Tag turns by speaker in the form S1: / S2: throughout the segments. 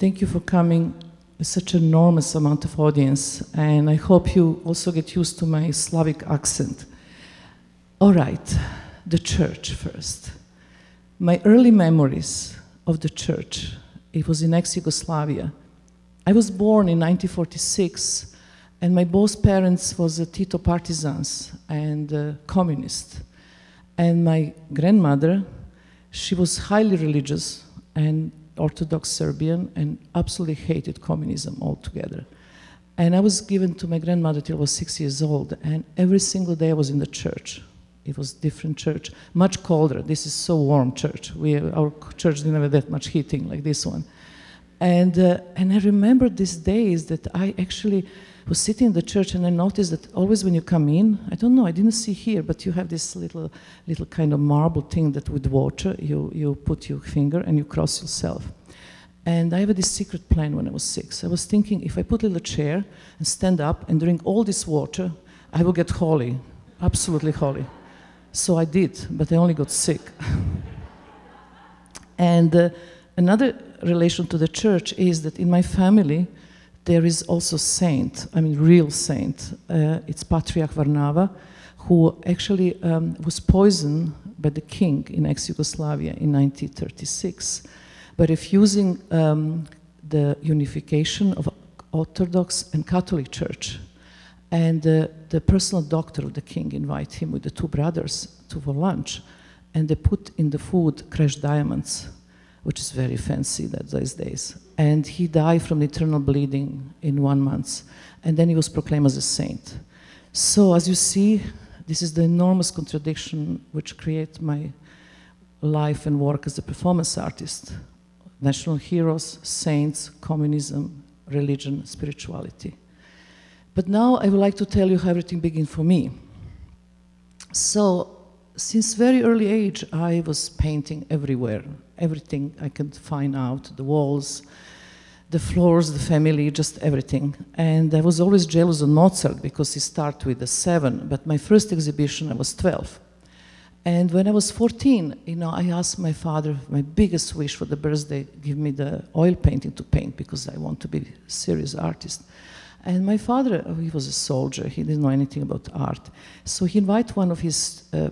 S1: Thank you for coming. With such an enormous amount of audience, and I hope you also get used to my Slavic accent. All right, the church first. My early memories of the church, it was in ex-Yugoslavia. I was born in 1946, and my both parents was a Tito partisans and uh, communist. And my grandmother, she was highly religious and Orthodox Serbian and absolutely hated communism altogether. And I was given to my grandmother till I was six years old, and every single day I was in the church. It was different church, much colder. This is so warm church. We, our church didn't have that much heating like this one. And, uh, and I remember these days that I actually was sitting in the church and I noticed that always when you come in, I don't know, I didn't see here, but you have this little, little kind of marble thing that with water, you, you put your finger and you cross yourself. And I have this secret plan when I was six. I was thinking if I put a little chair and stand up and drink all this water, I will get holy, absolutely holy. So I did, but I only got sick. and uh, another relation to the church is that in my family, there is also saint, I mean real saint. Uh, it's Patriarch Varnava, who actually um, was poisoned by the king in ex-Yugoslavia in 1936 by refusing um, the unification of Orthodox and Catholic Church. And uh, the personal doctor of the king invited him with the two brothers to for lunch, and they put in the food crushed diamonds, which is very fancy that those days and he died from internal bleeding in one month. And then he was proclaimed as a saint. So as you see, this is the enormous contradiction which creates my life and work as a performance artist. National heroes, saints, communism, religion, spirituality. But now I would like to tell you how everything began for me. So since very early age, I was painting everywhere, everything I could find out, the walls, the floors, the family, just everything. And I was always jealous of Mozart because he started with a seven, but my first exhibition, I was 12. And when I was 14, you know, I asked my father, my biggest wish for the birthday, give me the oil painting to paint because I want to be a serious artist. And my father, oh, he was a soldier, he didn't know anything about art. So he invited one of his uh,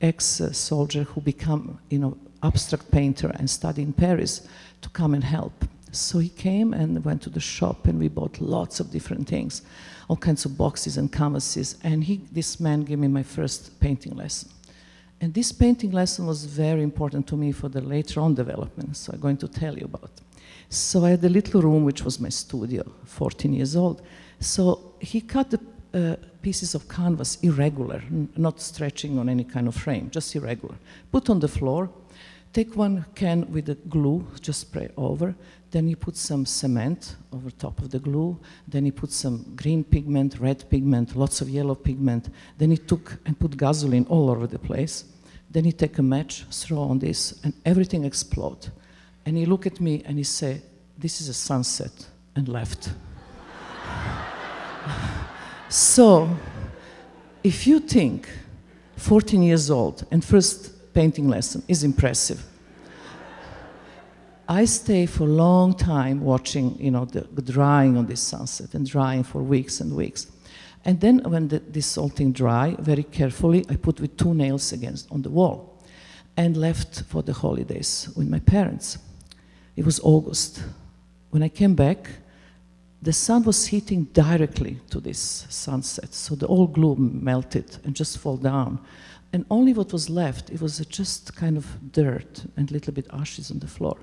S1: ex-soldier who become, you know, abstract painter and study in Paris to come and help. So he came and went to the shop and we bought lots of different things, all kinds of boxes and canvases. And he, this man gave me my first painting lesson. And this painting lesson was very important to me for the later on development, so I'm going to tell you about. So I had a little room, which was my studio, 14 years old. So he cut the uh, pieces of canvas irregular, not stretching on any kind of frame, just irregular. Put on the floor, take one can with the glue, just spray over, then you put some cement over top of the glue. Then you put some green pigment, red pigment, lots of yellow pigment. Then he took and put gasoline all over the place. Then he take a match, throw on this, and everything explode. And he look at me and he say, this is a sunset, and left. so, if you think 14 years old and first painting lesson is impressive, I stay for a long time watching, you know, the, drying on this sunset and drying for weeks and weeks. And then when the, this whole thing dry, very carefully, I put with two nails against on the wall and left for the holidays with my parents. It was August. When I came back, the sun was hitting directly to this sunset, so the old glue melted and just fall down. And only what was left, it was just kind of dirt and a little bit ashes on the floor.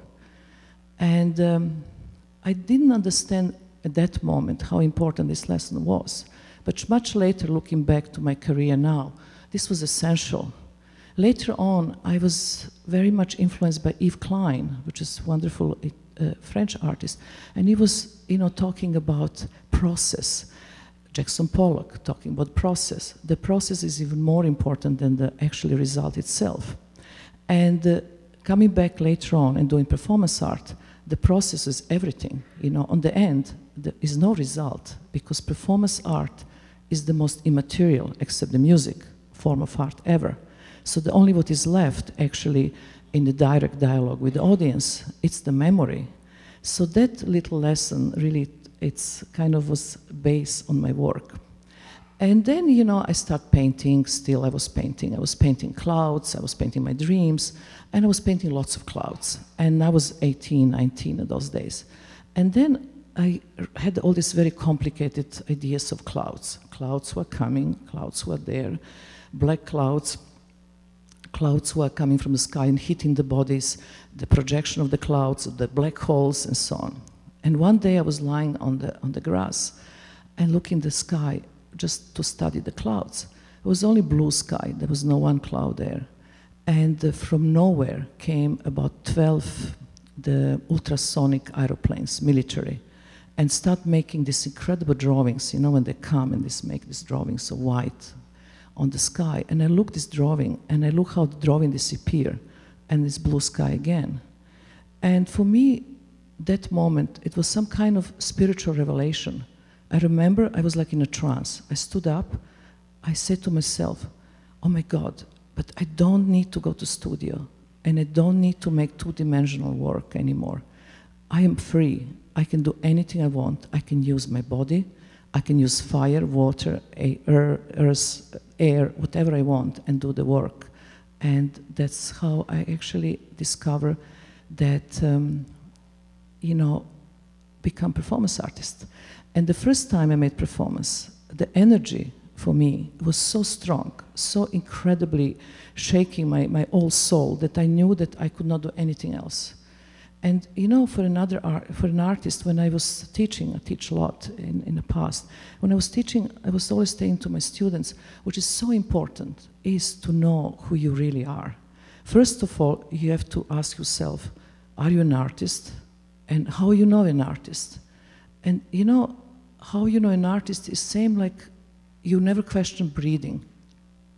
S1: And um, I didn't understand at that moment how important this lesson was. But much later, looking back to my career now, this was essential. Later on, I was very much influenced by Yves Klein, which is a wonderful uh, French artist, and he was, you know, talking about process. Jackson Pollock talking about process. The process is even more important than the actual result itself. And uh, coming back later on and doing performance art, the process is everything. You know, on the end, there is no result because performance art is the most immaterial, except the music, form of art ever. So the only what is left actually in the direct dialogue with the audience, it's the memory. So that little lesson really, it's kind of was based on my work. And then, you know, I start painting. Still, I was painting. I was painting clouds. I was painting my dreams, and I was painting lots of clouds. And I was 18, 19 in those days. And then I had all these very complicated ideas of clouds. Clouds were coming. Clouds were there. Black clouds. Clouds were coming from the sky and hitting the bodies. The projection of the clouds, the black holes, and so on. And one day I was lying on the on the grass, and looking the sky just to study the clouds. It was only blue sky, there was no one cloud there. And uh, from nowhere came about 12 the ultrasonic aeroplanes, military, and start making these incredible drawings. You know, when they come and they make these drawings so white on the sky. And I look this drawing, and I look how the drawing disappear, and this blue sky again. And for me, that moment, it was some kind of spiritual revelation I remember I was like in a trance. I stood up. I said to myself, oh my God, but I don't need to go to studio and I don't need to make two-dimensional work anymore. I am free. I can do anything I want. I can use my body. I can use fire, water, air, earth, air, whatever I want and do the work. And that's how I actually discover that, um, you know, become performance artist. And the first time I made performance, the energy for me was so strong, so incredibly shaking my, my whole soul that I knew that I could not do anything else. And you know, for another art, for an artist, when I was teaching, I teach a lot in, in the past. When I was teaching, I was always saying to my students, which is so important, is to know who you really are. First of all, you have to ask yourself, are you an artist? And how you know an artist? And you know, how you know an artist is same like you never question breathing.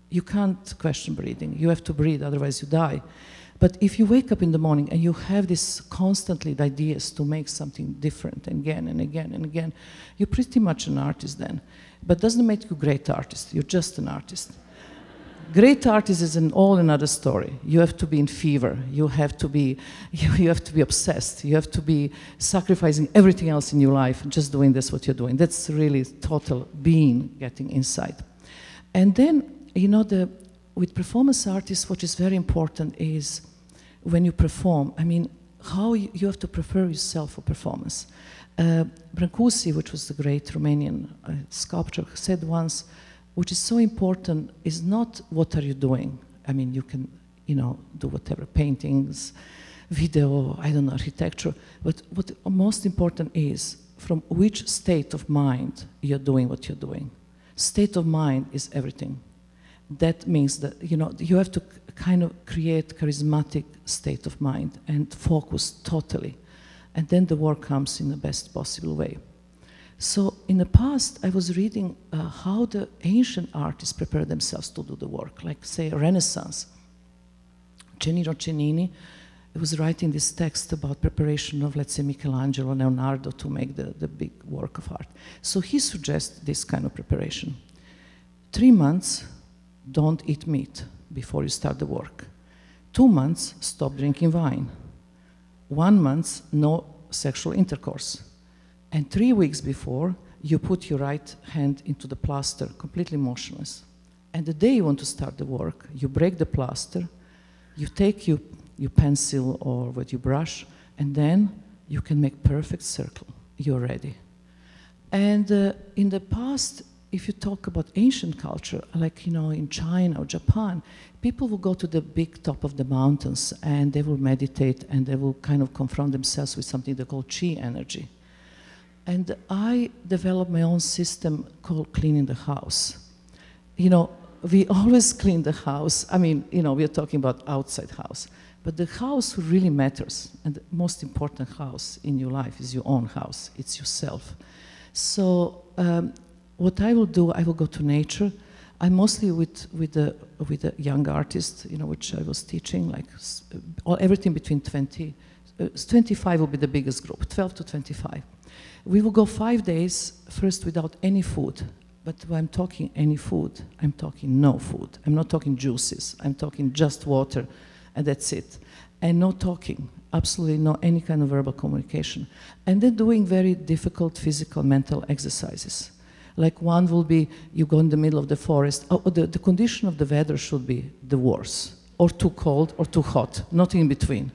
S1: You can't question breathing. You have to breathe, otherwise you die. But if you wake up in the morning and you have this constantly ideas to make something different again and again and again, you're pretty much an artist then. But doesn't make you a great artist. You're just an artist. Great artist is an all another story. You have to be in fever. You have to be, you, you have to be obsessed. You have to be sacrificing everything else in your life, just doing this what you're doing. That's really total being getting inside. And then, you know, the, with performance artists, what is very important is when you perform, I mean, how you, you have to prepare yourself for performance. Uh, Brancusi, which was the great Romanian uh, sculptor, said once, which is so important is not what are you doing. I mean, you can, you know, do whatever, paintings, video, I don't know, architecture, but what most important is from which state of mind you're doing what you're doing. State of mind is everything. That means that, you know, you have to kind of create charismatic state of mind and focus totally. And then the work comes in the best possible way. So in the past, I was reading uh, how the ancient artists prepared themselves to do the work, like say Renaissance. Cennino Cennini was writing this text about preparation of, let's say, Michelangelo, Leonardo to make the, the big work of art. So he suggests this kind of preparation. Three months, don't eat meat before you start the work. Two months, stop drinking wine. One month, no sexual intercourse and three weeks before, you put your right hand into the plaster, completely motionless. And the day you want to start the work, you break the plaster, you take your, your pencil or with your brush, and then you can make perfect circle. You're ready. And uh, in the past, if you talk about ancient culture, like you know in China or Japan, people will go to the big top of the mountains and they will meditate and they will kind of confront themselves with something they call chi energy. And I developed my own system called cleaning the house. You know, we always clean the house. I mean, you know, we are talking about outside house. But the house really matters. And the most important house in your life is your own house. It's yourself. So um, what I will do, I will go to nature. I mostly with, with, the, with the young artists, you know, which I was teaching, like all, everything between 20, uh, 25 will be the biggest group, 12 to 25. We will go five days first without any food. But when I'm talking any food, I'm talking no food. I'm not talking juices. I'm talking just water, and that's it. And no talking. absolutely no any kind of verbal communication. And then doing very difficult physical, mental exercises. Like one will be you go in the middle of the forest. Oh, the, the condition of the weather should be the worst, or too cold or too hot, not in between.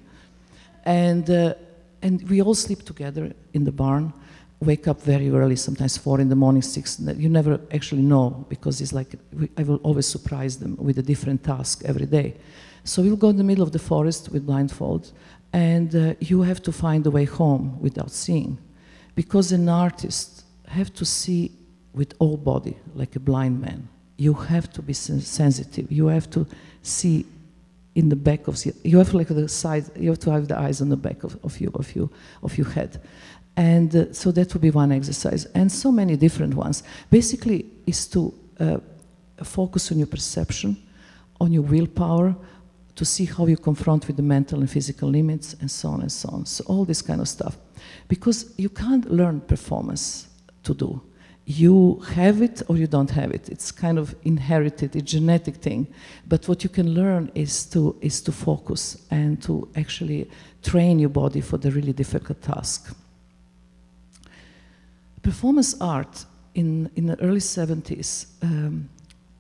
S1: And, uh, and we all sleep together in the barn, wake up very early, sometimes four in the morning, six. You never actually know because it's like we, I will always surprise them with a different task every day. So we'll go in the middle of the forest with blindfold, and uh, you have to find a way home without seeing, because an artist have to see with all body like a blind man. You have to be sen sensitive. You have to see in the back of you have like the side. You have to have the eyes on the back of, of you of you of your head, and uh, so that would be one exercise, and so many different ones. Basically, is to uh, focus on your perception, on your willpower, to see how you confront with the mental and physical limits, and so on and so on. So all this kind of stuff, because you can't learn performance to do you have it or you don't have it. It's kind of inherited, a genetic thing. But what you can learn is to, is to focus and to actually train your body for the really difficult task. Performance art in, in the early 70s, um,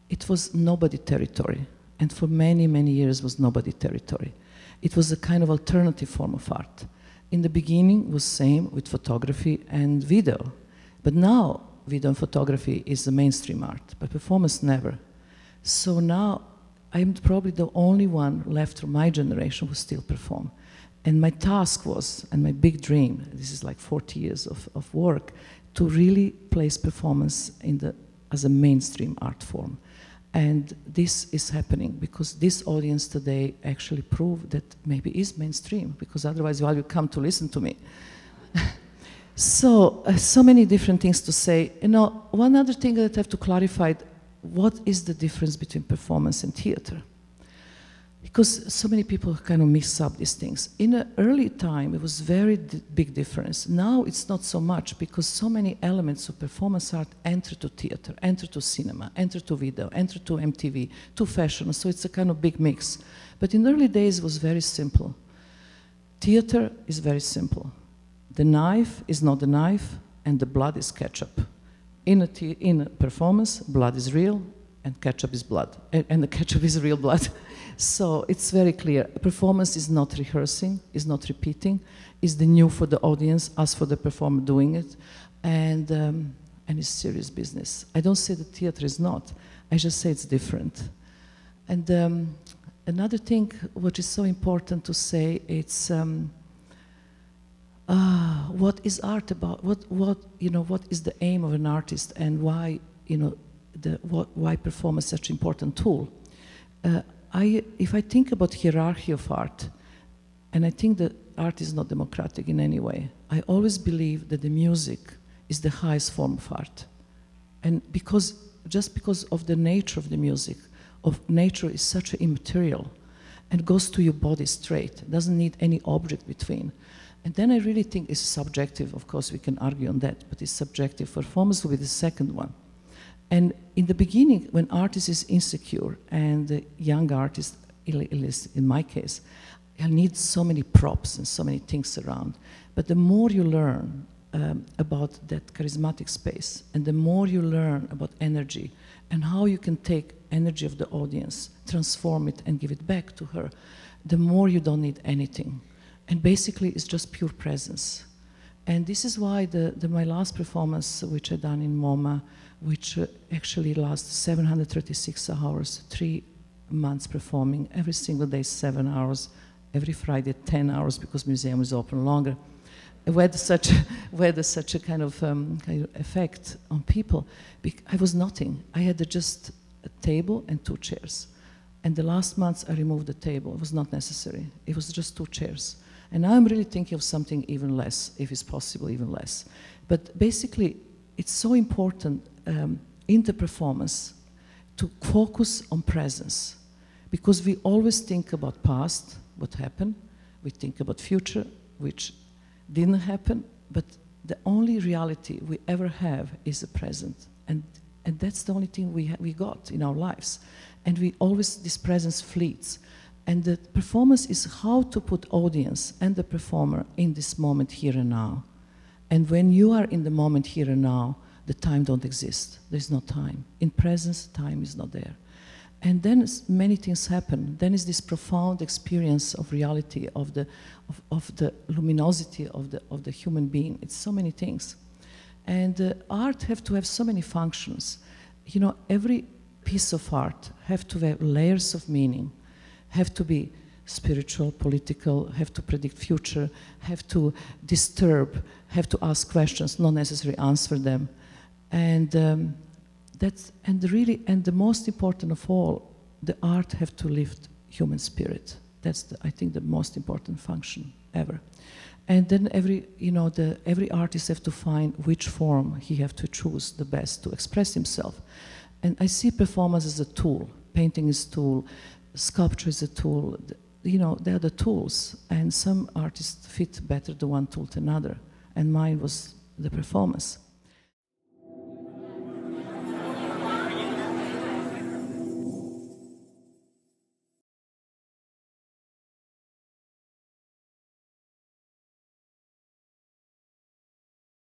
S1: it was nobody territory. And for many, many years was nobody territory. It was a kind of alternative form of art. In the beginning was same with photography and video. But now video and photography is the mainstream art, but performance never. So now I'm probably the only one left from my generation who still perform. And my task was, and my big dream, this is like 40 years of, of work, to really place performance in the, as a mainstream art form. And this is happening because this audience today actually proved that maybe is mainstream, because otherwise why you come to listen to me? So, uh, so many different things to say. You know, one other thing that I have to clarify, what is the difference between performance and theater? Because so many people kind of mix up these things. In an early time, it was very big difference. Now it's not so much because so many elements of performance art enter to theater, enter to cinema, enter to video, enter to MTV, to fashion. So it's a kind of big mix. But in early days, it was very simple. Theater is very simple the knife is not the knife, and the blood is ketchup. In a, in a performance, blood is real, and ketchup is blood, and, and the ketchup is real blood. so it's very clear. Performance is not rehearsing, is not repeating, is the new for the audience, us for the performer doing it, and, um, and it's serious business. I don't say the theater is not, I just say it's different. And um, another thing which is so important to say, it's um, uh, what is art about? What, what, you know, what is the aim of an artist and why, you know, the, what, why perform is such an important tool? Uh, I, if I think about hierarchy of art, and I think that art is not democratic in any way, I always believe that the music is the highest form of art. And because, just because of the nature of the music, of nature is such an immaterial, and goes to your body straight, doesn't need any object between. And then I really think it's subjective. Of course, we can argue on that, but it's subjective. Performance will be the second one. And in the beginning, when artist is insecure and the young artist, in my case, I need so many props and so many things around. But the more you learn um, about that charismatic space, and the more you learn about energy and how you can take energy of the audience, transform it, and give it back to her, the more you don't need anything. And basically, it's just pure presence. And this is why the, the my last performance, which I done in MoMA, which uh, actually lasts 736 hours, three months performing, every single day seven hours, every Friday 10 hours because museum is open longer. Where such, where such a kind of, um, kind of effect on people. I was nothing. I had just a table and two chairs. And the last months I removed the table. It was not necessary. It was just two chairs. And I'm really thinking of something even less, if it's possible, even less. But basically, it's so important um, in the performance to focus on presence because we always think about past, what happened, we think about future, which didn't happen, but the only reality we ever have is the present. And, and that's the only thing we, we got in our lives. And we always, this presence fleets. And the performance is how to put audience and the performer in this moment here and now. And when you are in the moment here and now, the time don't exist. There's no time. In presence, time is not there. And then many things happen. Then is this profound experience of reality, of the, of, of the luminosity of the, of the human being. It's so many things. And uh, art have to have so many functions. You know, every piece of art have to have layers of meaning, have to be spiritual, political, have to predict future, have to disturb, have to ask questions, not necessarily answer them. And um, that's and really and the most important of all, the art have to lift human spirit. That's the, I think the most important function ever. And then every you know the every artist have to find which form he have to choose the best to express himself. And I see performance as a tool. Painting is tool, sculpture is a tool. You know, they are the tools, and some artists fit better the one tool than another. And mine was the performance.